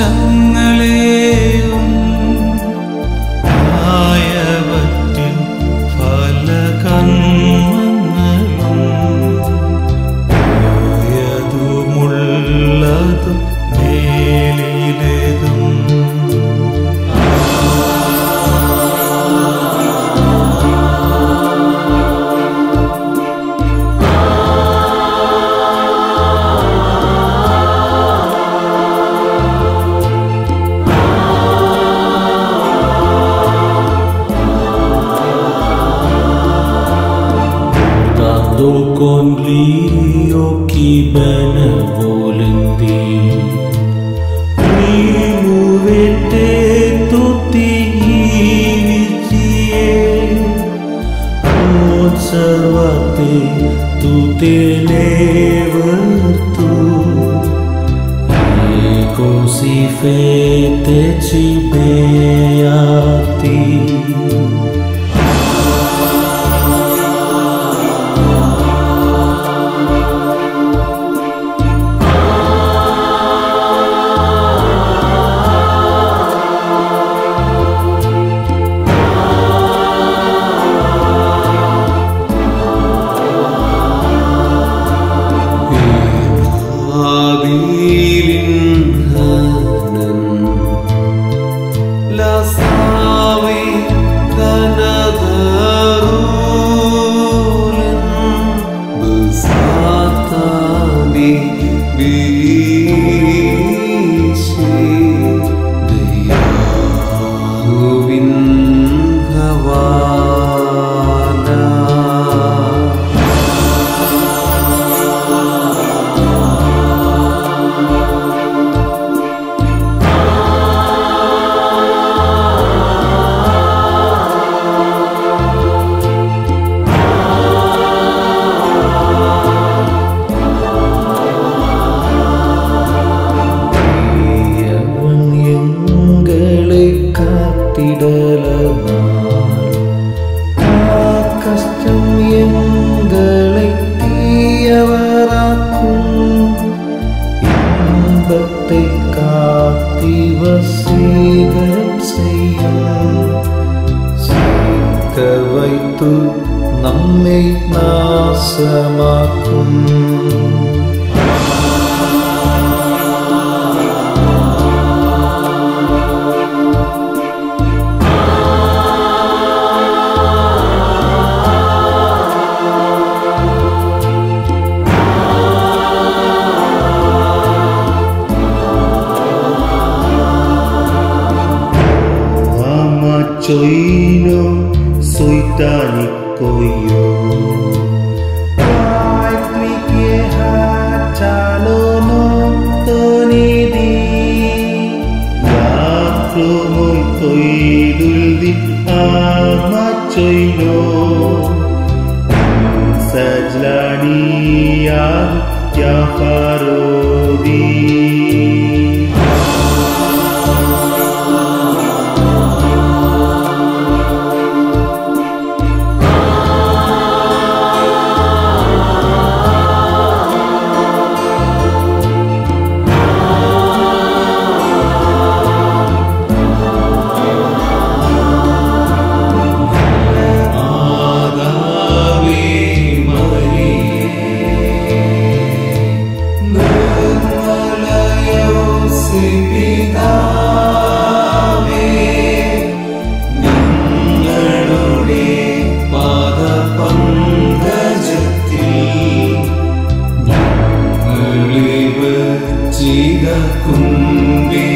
ฉัน così fete feteci ತು ನಮ್ಮೈ ನಾಸಮಾಕುಂ Actually क्या നിൽക്കും